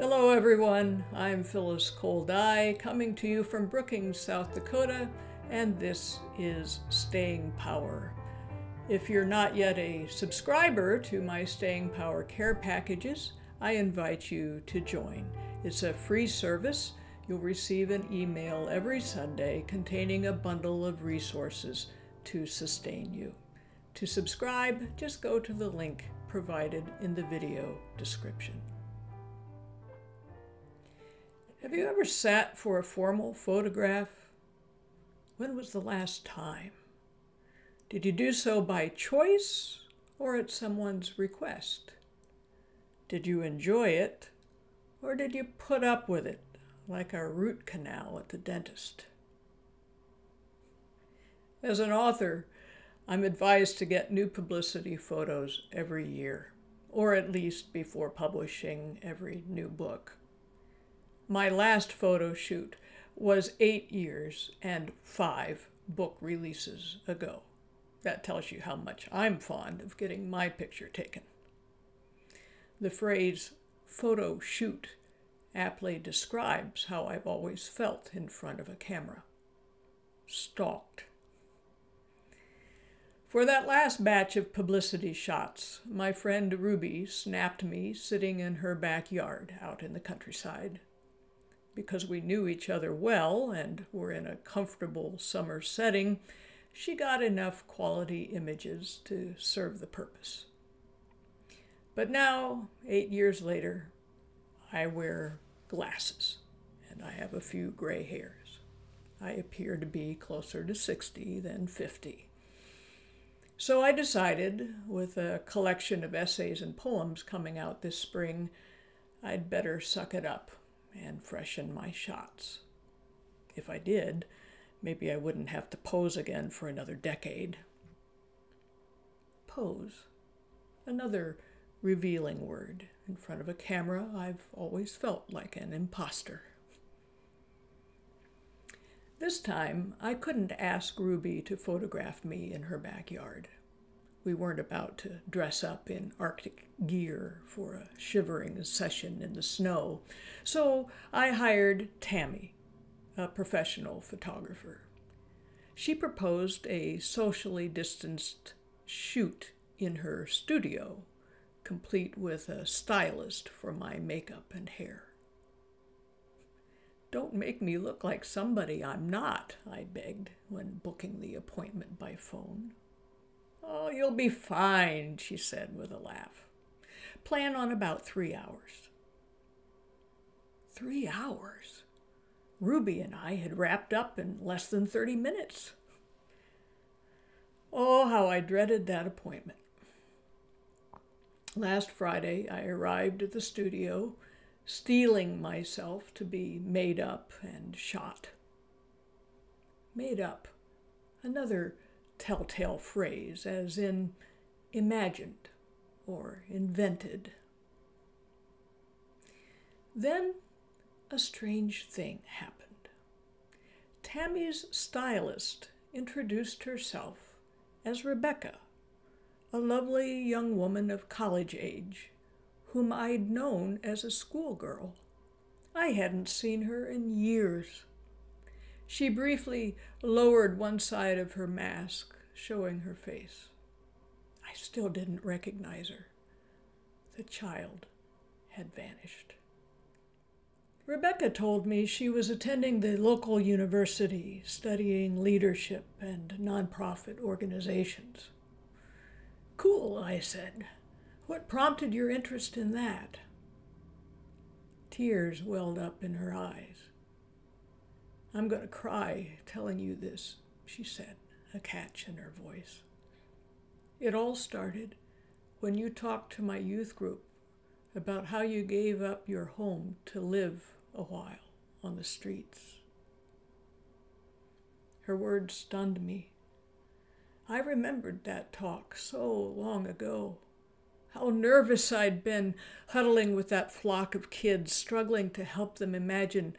Hello, everyone. I'm Phyllis Cole Dai, coming to you from Brookings, South Dakota, and this is Staying Power. If you're not yet a subscriber to my Staying Power care packages, I invite you to join. It's a free service. You'll receive an email every Sunday containing a bundle of resources to sustain you. To subscribe, just go to the link provided in the video description. Have you ever sat for a formal photograph? When was the last time? Did you do so by choice or at someone's request? Did you enjoy it or did you put up with it like a root canal at the dentist? As an author, I'm advised to get new publicity photos every year, or at least before publishing every new book. My last photo shoot was eight years and five book releases ago. That tells you how much I'm fond of getting my picture taken. The phrase photo shoot aptly describes how I've always felt in front of a camera stalked. For that last batch of publicity shots, my friend Ruby snapped me sitting in her backyard out in the countryside. Because we knew each other well and were in a comfortable summer setting, she got enough quality images to serve the purpose. But now, eight years later, I wear glasses and I have a few gray hairs. I appear to be closer to 60 than 50. So I decided, with a collection of essays and poems coming out this spring, I'd better suck it up and freshen my shots. If I did, maybe I wouldn't have to pose again for another decade. Pose. Another revealing word. In front of a camera, I've always felt like an impostor. This time, I couldn't ask Ruby to photograph me in her backyard. We weren't about to dress up in Arctic gear for a shivering session in the snow, so I hired Tammy, a professional photographer. She proposed a socially distanced shoot in her studio, complete with a stylist for my makeup and hair. Don't make me look like somebody I'm not, I begged when booking the appointment by phone. Oh, you'll be fine, she said with a laugh. Plan on about three hours. Three hours? Ruby and I had wrapped up in less than 30 minutes. Oh, how I dreaded that appointment. Last Friday, I arrived at the studio steeling myself to be made up and shot. Made up, another telltale phrase, as in imagined or invented. Then a strange thing happened. Tammy's stylist introduced herself as Rebecca, a lovely young woman of college age whom I'd known as a schoolgirl. I hadn't seen her in years. She briefly lowered one side of her mask, showing her face. I still didn't recognize her. The child had vanished. Rebecca told me she was attending the local university studying leadership and nonprofit organizations. Cool, I said. What prompted your interest in that? Tears welled up in her eyes. I'm going to cry telling you this, she said, a catch in her voice. It all started when you talked to my youth group about how you gave up your home to live a while on the streets. Her words stunned me. I remembered that talk so long ago. How nervous I'd been huddling with that flock of kids, struggling to help them imagine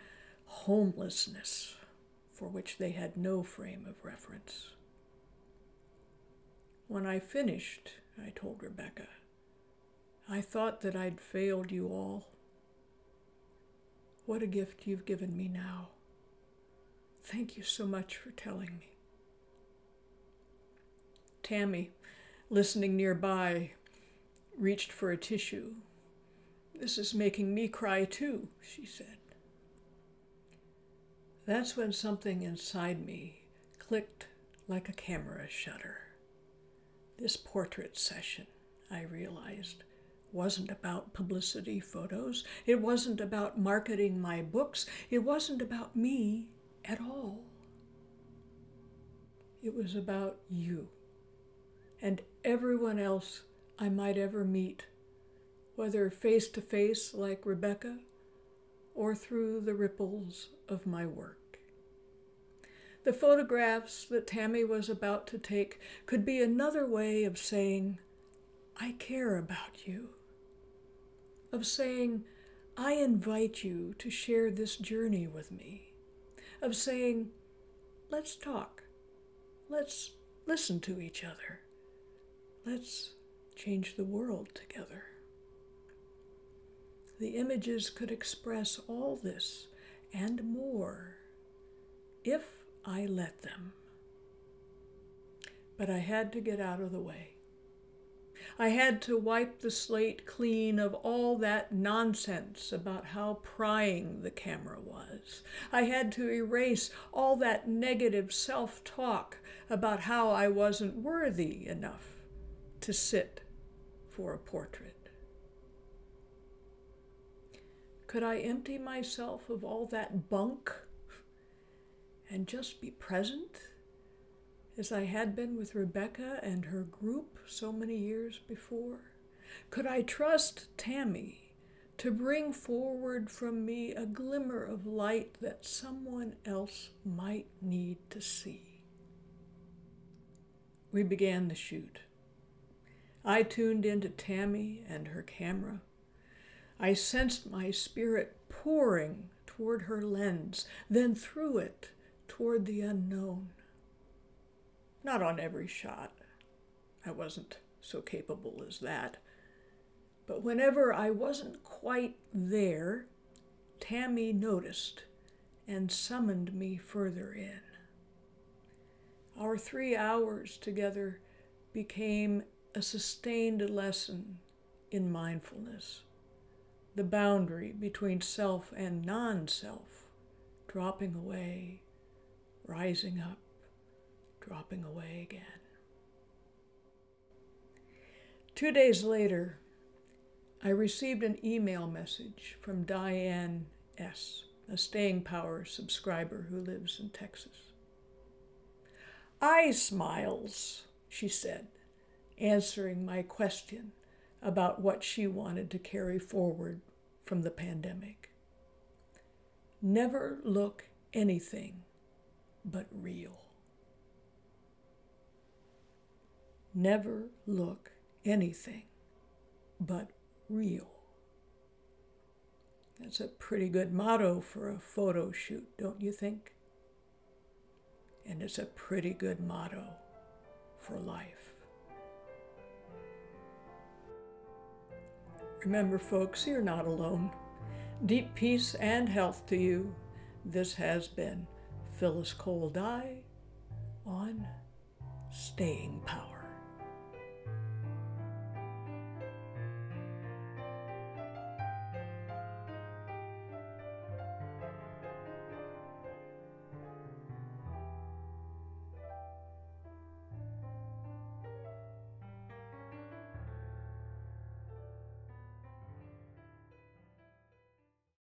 homelessness for which they had no frame of reference. When I finished, I told Rebecca, I thought that I'd failed you all. what a gift you've given me now. Thank you so much for telling me. Tammy, listening nearby, reached for a tissue. This is making me cry too, she said. That's when something inside me clicked like a camera shutter. This portrait session, I realized, wasn't about publicity photos. It wasn't about marketing my books. It wasn't about me at all. It was about you and everyone else I might ever meet, whether face to face like Rebecca or through the ripples of my work. The photographs that Tammy was about to take could be another way of saying, I care about you, of saying, I invite you to share this journey with me, of saying, let's talk, let's listen to each other, let's change the world together. The images could express all this and more if I let them. But I had to get out of the way. I had to wipe the slate clean of all that nonsense about how prying the camera was. I had to erase all that negative self talk about how I wasn't worthy enough to sit for a portrait. Could I empty myself of all that bunk and just be present as I had been with Rebecca and her group so many years before? Could I trust Tammy to bring forward from me a glimmer of light that someone else might need to see? We began the shoot. I tuned into Tammy and her camera. I sensed my spirit pouring toward her lens, then through it toward the unknown. Not on every shot. I wasn't so capable as that. But whenever I wasn't quite there, Tammy noticed and summoned me further in. Our three hours together became a sustained lesson in mindfulness, the boundary between self and non self dropping away, rising up, dropping away again. Two days later, I received an email message from Diane S., a Staying Power subscriber who lives in Texas. I smiles, she said answering my question about what she wanted to carry forward from the pandemic. Never look anything but real. Never look anything but real. That's a pretty good motto for a photo shoot, don't you think? And it's a pretty good motto for life. Remember, folks, you're not alone. Deep peace and health to you. This has been Phyllis Cole Dai on Staying Power.